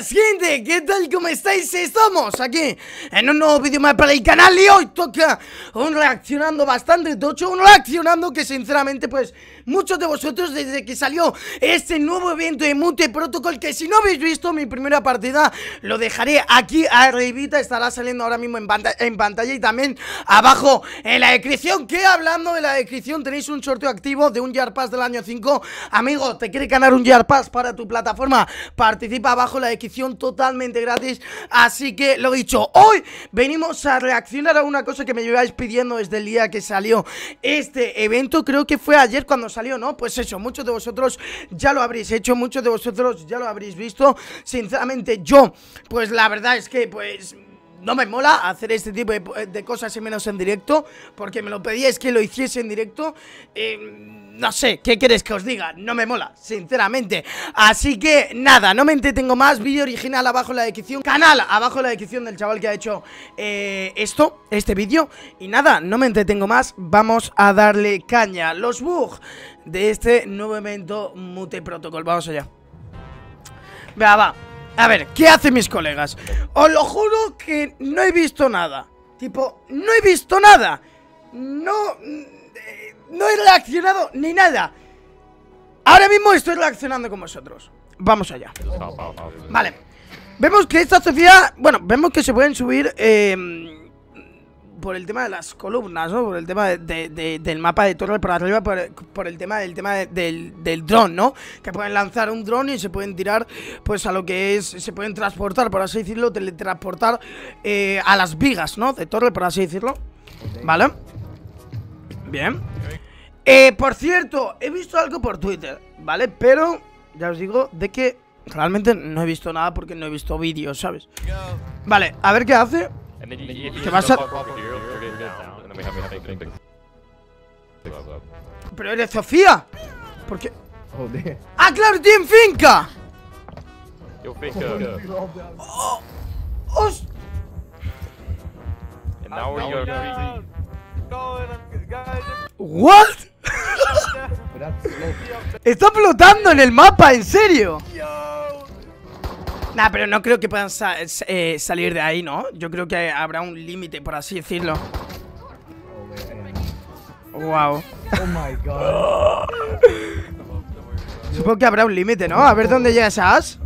gente, ¿qué tal? ¿Cómo estáis? Estamos aquí en un nuevo vídeo más para el canal y hoy toca un reaccionando bastante tocho, un reaccionando que sinceramente pues muchos de vosotros desde que salió este nuevo evento de Mute Protocol que si no habéis visto mi primera partida lo dejaré aquí arribita, estará saliendo ahora mismo en, en pantalla y también abajo en la descripción. Que hablando de la descripción tenéis un sorteo activo de un Yard Pass del año 5 amigo, te quiere ganar un Yard Pass para tu plataforma participa abajo la descripción totalmente gratis así que lo dicho, hoy venimos a reaccionar a una cosa que me lleváis pidiendo desde el día que salió este evento, creo que fue ayer cuando salió, ¿no? Pues eso, muchos de vosotros ya lo habréis hecho, muchos de vosotros ya lo habréis visto. Sinceramente, yo, pues la verdad es que, pues no me mola hacer este tipo de, cosas y menos en directo Porque me lo pedíais que lo hiciese en directo eh, no sé, ¿qué quieres que os diga? No me mola, sinceramente. Así que nada, no me entretengo más Vídeo original abajo en la descripción Canal abajo en la descripción del chaval que ha hecho eh, esto, este vídeo Y nada, no me entretengo más Vamos a darle caña. Los bugs de este nuevo evento Mute Protocol Vamos allá. Venga, va A ver, ¿qué hacen mis colegas? Os lo juro que no he visto nada. Tipo, no he visto nada. No no he reaccionado ni nada. Ahora mismo estoy reaccionando con vosotros. Vamos allá. Vale. Vemos que esta Sofía, bueno, vemos que se pueden subir eh, por el tema de las columnas, ¿no? Por el tema del mapa de torre por arriba, por, el tema del tema del, del dron, ¿no? Que pueden lanzar un dron y se pueden tirar, pues a lo que es, se pueden transportar, por así decirlo, teletransportar eh, a las vigas, ¿no? De torre, por así decirlo, ¿vale? Bien eh, por cierto, he visto algo por Twitter, ¿vale? Pero ya os digo de que realmente no he visto nada porque no he visto vídeos, ¿sabes? Vale, a ver qué hace. ¿Qué pasa? Pero eres Sofía. ¿Por qué? ¡Ah, claro, tiene finca! Yo finca. Oh, What? Está flotando en el mapa, ¿en serio? Nah, pero no creo que puedan eh, salir de ahí, ¿no? Yo creo que habrá un límite, por así decirlo. Wow. Oh my god. Supongo que habrá un límite, ¿no? A ver dónde llega esa as.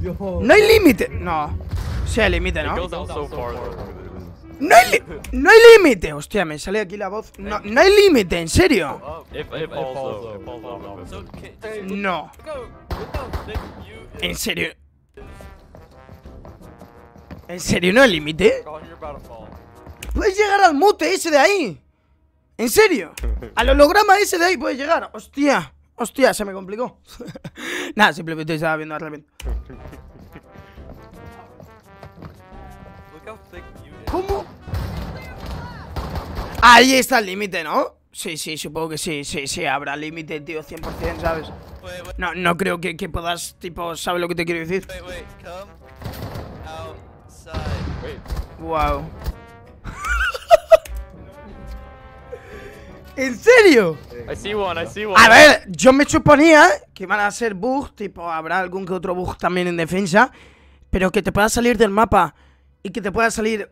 No hay límite. No. Sí hay límite, ¿no? No hay, no hay límite. Hostia, me sale aquí la voz. No, no hay límite, en serio. No. En serio. ¿En serio no hay límite? Puedes llegar al mute ese de ahí. ¿En serio? Al holograma ese de ahí puedes llegar. Hostia. Hostia, se me complicó. Nada, simplemente estaba viendo a repente. ¿Cómo? Ahí está el límite, ¿no? Sí, sí, supongo que sí, sí, sí, habrá límite, tío, 100%, ¿sabes? No, no creo que, que puedas, tipo, ¿sabes lo que te quiero decir? Wow. ¿En serio? A ver, yo me suponía que van a ser bugs, tipo, habrá algún que otro bug también en defensa, pero que te pueda salir del mapa y que te pueda salir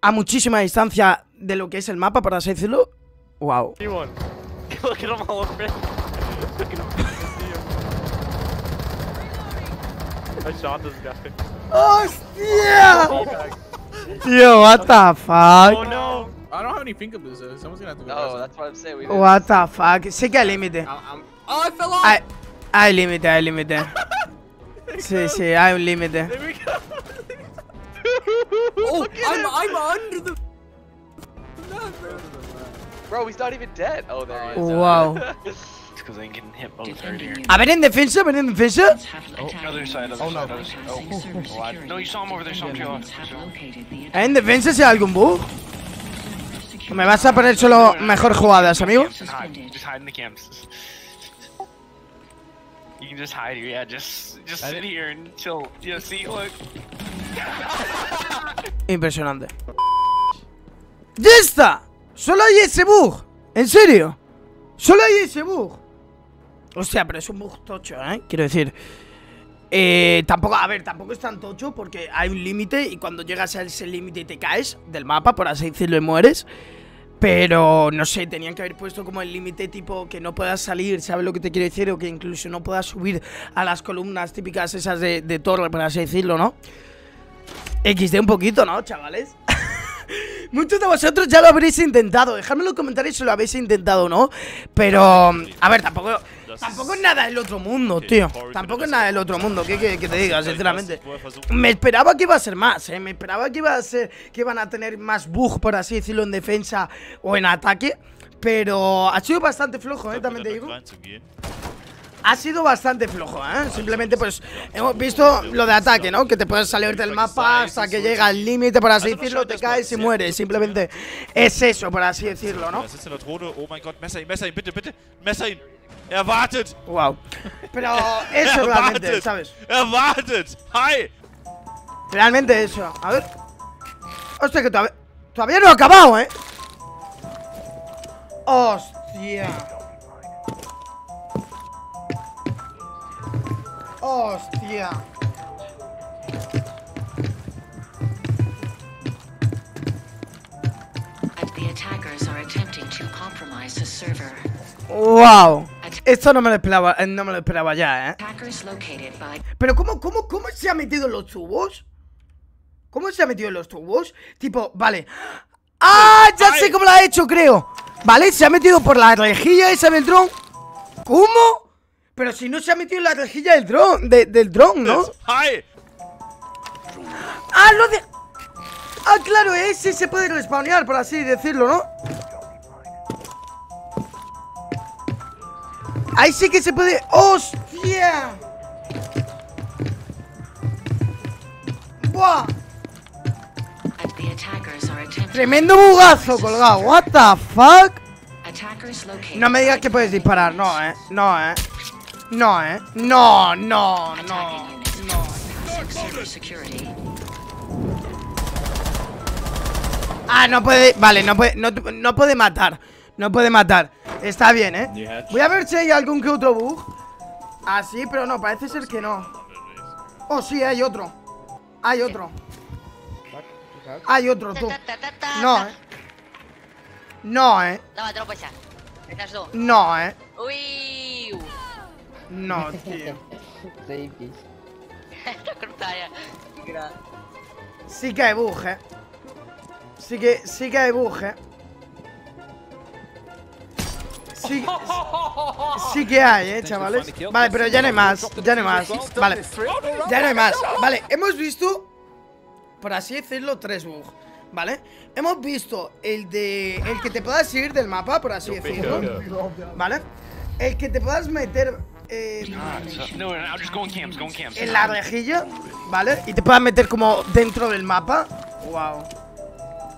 a muchísima distancia de lo que es el mapa, por así decirlo. Wow. ¡Hostia! Yo, what the fuck? Oh no. I don't have any finger boosters. Someone's gonna have to go. No, that's what I'm saying. We what the fuck? Sé que hay límite. Oh, I fell off. Hay, hay límite, hay límite. sí, sí, hay un límite. oh, I'm, I'm under the. Bro, he's not even dead. Oh, there he is. Wow. A ver en defensa, a ver en defensa. Oh, other side, other oh, no. Other side. Oh, oh, no, you saw him over there, saw him En defensa, si hay algún bug. Me vas a poner solo mejor jugadas, amigo. Just hide in the camps. You can just hide here, yeah. Just, just sit here and chill. Yeah, see, look. Impresionante. ¡Ya está! ¡Solo hay ese bug! ¿En serio? ¡Solo hay ese bug! O sea, pero es un bug tocho, ¿eh? Quiero decir... Eh, tampoco, a ver, tampoco es tan tocho porque hay un límite y cuando llegas a ese límite te caes del mapa, por así decirlo, y mueres. Pero no sé, tenían que haber puesto como el límite tipo que no puedas salir, ¿sabes lo que te quiero decir? O que incluso no puedas subir a las columnas típicas esas de, de torre, por así decirlo, ¿no? XD un poquito, ¿no, chavales? Muchos de vosotros ya lo habréis intentado. Dejadme en los comentarios si lo habéis intentado o no. Pero, a ver, tampoco, tampoco es nada del otro mundo, tío. Tampoco es nada del otro mundo, que, que, que te diga, sinceramente. Me esperaba que iba a ser más, ¿eh? Me esperaba que iba a ser que iban a tener más bug, por así decirlo, en defensa o en ataque. Pero ha sido bastante flojo, ¿eh? También te digo. Ha sido bastante flojo, ¿eh? Simplemente, pues, hemos visto lo de ataque, ¿no? Que te puedes salir del mapa hasta que llega al límite, por así decirlo, te caes y mueres. Simplemente es eso, por así decirlo, ¿no? Oh mein Gott, Messer ihn, Messer ihn, bitte, bitte. Messer ihn. Er wartet. Wow. Pero eso realmente. ¿sabes? Er wartet. Hi. Realmente eso. A ver. Hostia, que todavía, todavía no ha acabado, ¿eh? Hostia. Server. Wow. Esto no me lo esperaba, eh, no me lo esperaba ya, ¿eh? Attackers located by Pero ¿cómo, cómo, cómo se ha metido en los tubos? ¿Cómo se ha metido en los tubos? Tipo, vale ¡Ah! Ya sé cómo lo ha hecho, creo Vale, se ha metido por la rejilla esa del dron ¿Cómo? Pero si no se ha metido en la rejilla del dron de- Del dron, ¿no? ¡Ah, lo de... Ah, claro, ese se puede respawnear, por así decirlo, ¿no? Ahí sí que se puede... ¡Hostia! ¡Buah! Tremendo bugazo colgado. What the fuck? No me digas que puedes disparar. No, eh. No, eh. No, eh. No, no, no. No. Ah, no puede. Vale, no puede. No, no puede matar. No puede matar. Está bien, eh. Voy a ver si hay algún que otro bug. Ah, sí, pero no, parece ser que no. Oh, sí, hay otro. Hay otro. Hay otro, tú. No, eh. No, eh. Toma, te lo puedes echar. Estás tú. No, eh. Uy. No, tío. Está cortada ya. Sí que hay bug, eh. Sí que, sí que hay bug, eh. Sí, sí que hay, eh, chavales. Vale, pero ya no hay más, ya no hay más. Vale, ya no hay más. Vale, hemos visto, por así decirlo, tres bugs. ¿Vale? Hemos visto el de. El que te puedas ir del mapa, por así decirlo. ¿Vale? El que te puedas meter. Eh, cams. en la rejilla, ¿vale? Y te puedas meter como dentro del mapa. Wow.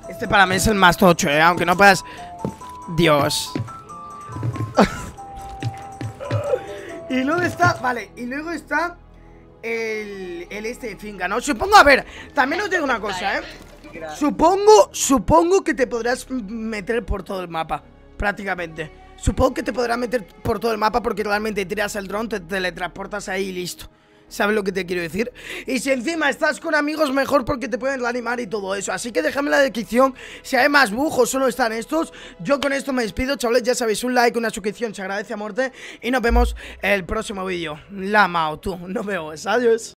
Este para mí es el más tocho, ¿eh? Aunque no puedas... Dios. y luego está... Vale, y luego está... El, el este de finca, ¿no? Supongo, a ver, también os digo una cosa, ¿eh? Supongo, supongo que te podrás meter por todo el mapa, prácticamente. Supongo que te podrás meter por todo el mapa porque realmente tiras el dron, te teletransportas ahí y listo. ¿Sabes lo que te quiero decir? Y si encima estás con amigos, mejor porque te pueden reanimar y todo eso. Así que déjame la descripción si hay más bujos, solo están estos. Yo con esto me despido, chavales. Ya sabéis, un like, una suscripción, se agradece a muerte. Y nos vemos el próximo vídeo. La Mao, tú. Nos vemos. Adiós.